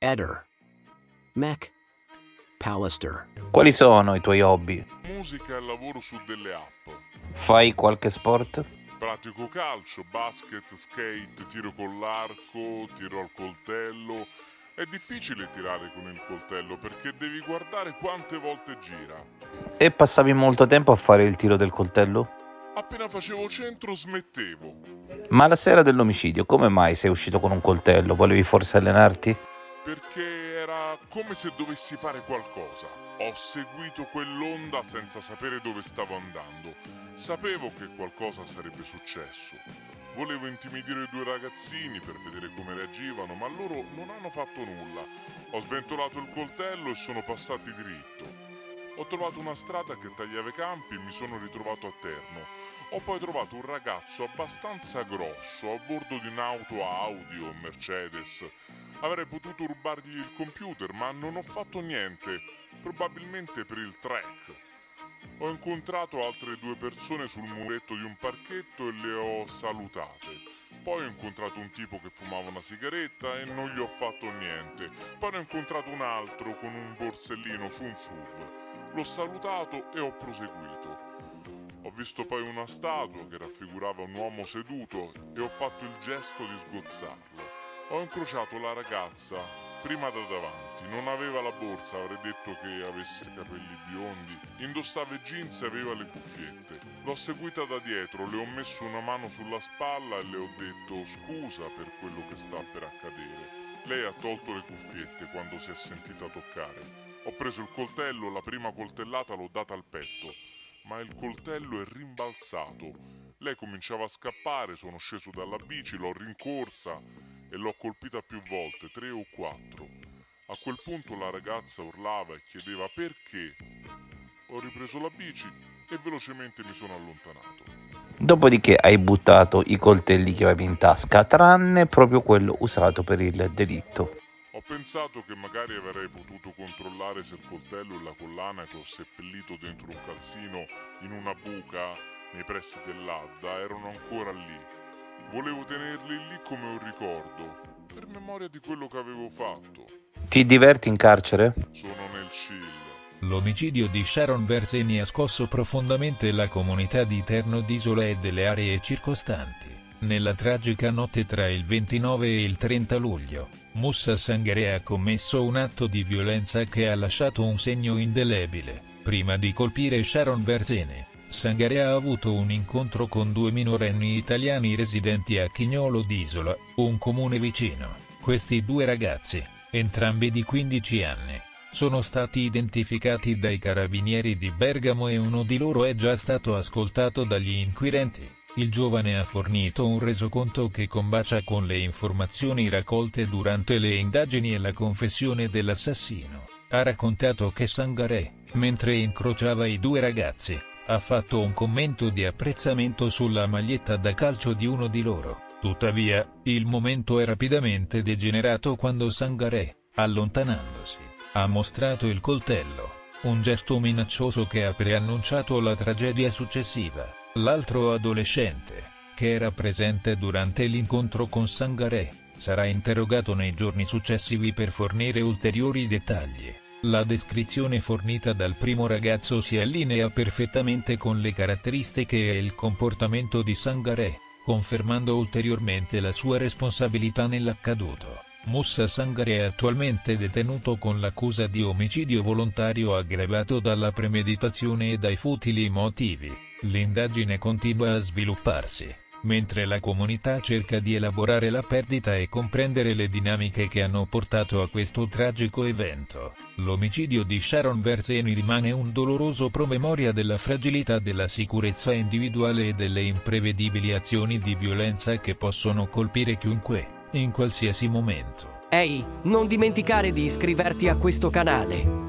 Eder. Mech. Pallister. Quali sono i tuoi hobby? Musica e lavoro su delle app. Fai qualche sport? Pratico calcio, basket, skate, tiro con l'arco, tiro al coltello. È difficile tirare con il coltello perché devi guardare quante volte gira. E passavi molto tempo a fare il tiro del coltello? Appena facevo centro smettevo. Ma la sera dell'omicidio, come mai sei uscito con un coltello? Volevi forse allenarti? Perché era come se dovessi fare qualcosa. Ho seguito quell'onda senza sapere dove stavo andando. Sapevo che qualcosa sarebbe successo. Volevo intimidire due ragazzini per vedere come reagivano, ma loro non hanno fatto nulla. Ho sventolato il coltello e sono passati dritto. Ho trovato una strada che tagliava i campi e mi sono ritrovato a Terno. Ho poi trovato un ragazzo abbastanza grosso a bordo di un'auto Audi o Mercedes. Avrei potuto rubargli il computer, ma non ho fatto niente, probabilmente per il track. Ho incontrato altre due persone sul muretto di un parchetto e le ho salutate. Poi ho incontrato un tipo che fumava una sigaretta e non gli ho fatto niente. Poi ho incontrato un altro con un borsellino su un SUV. L'ho salutato e ho proseguito. Ho visto poi una statua che raffigurava un uomo seduto e ho fatto il gesto di sgozzarlo. Ho incrociato la ragazza prima da davanti, non aveva la borsa, avrei detto che avesse capelli biondi, indossava i jeans e aveva le cuffiette. L'ho seguita da dietro, le ho messo una mano sulla spalla e le ho detto scusa per quello che sta per accadere. Lei ha tolto le cuffiette quando si è sentita toccare. Ho preso il coltello, la prima coltellata l'ho data al petto, ma il coltello è rimbalzato. Lei cominciava a scappare, sono sceso dalla bici, l'ho rincorsa e l'ho colpita più volte, tre o quattro. A quel punto la ragazza urlava e chiedeva perché. Ho ripreso la bici e velocemente mi sono allontanato. Dopodiché hai buttato i coltelli che avevi in tasca, tranne proprio quello usato per il delitto. Ho pensato che magari avrei potuto controllare se il coltello e la collana che ho seppellito dentro un calzino in una buca nei pressi dell'Adda erano ancora lì. Volevo tenerli lì come un ricordo, per memoria di quello che avevo fatto. Ti diverti in carcere? Sono nel chill. L'omicidio di Sharon Verzeni ha scosso profondamente la comunità di Terno d'Isola e delle aree circostanti. Nella tragica notte tra il 29 e il 30 luglio, Mussa Sangare ha commesso un atto di violenza che ha lasciato un segno indelebile. Prima di colpire Sharon Verzene, Sangare ha avuto un incontro con due minorenni italiani residenti a Chignolo d'Isola, un comune vicino. Questi due ragazzi, entrambi di 15 anni, sono stati identificati dai carabinieri di Bergamo e uno di loro è già stato ascoltato dagli inquirenti. Il giovane ha fornito un resoconto che combacia con le informazioni raccolte durante le indagini e la confessione dell'assassino. Ha raccontato che Sangare, mentre incrociava i due ragazzi, ha fatto un commento di apprezzamento sulla maglietta da calcio di uno di loro. Tuttavia, il momento è rapidamente degenerato quando Sangare, allontanandosi, ha mostrato il coltello, un gesto minaccioso che ha preannunciato la tragedia successiva. L'altro adolescente, che era presente durante l'incontro con Sangare, sarà interrogato nei giorni successivi per fornire ulteriori dettagli. La descrizione fornita dal primo ragazzo si allinea perfettamente con le caratteristiche e il comportamento di Sangare, confermando ulteriormente la sua responsabilità nell'accaduto. Mussa Sangare è attualmente detenuto con l'accusa di omicidio volontario aggravato dalla premeditazione e dai futili motivi. L'indagine continua a svilupparsi, mentre la comunità cerca di elaborare la perdita e comprendere le dinamiche che hanno portato a questo tragico evento. L'omicidio di Sharon Verzeni rimane un doloroso promemoria della fragilità della sicurezza individuale e delle imprevedibili azioni di violenza che possono colpire chiunque, in qualsiasi momento. Ehi, non dimenticare di iscriverti a questo canale.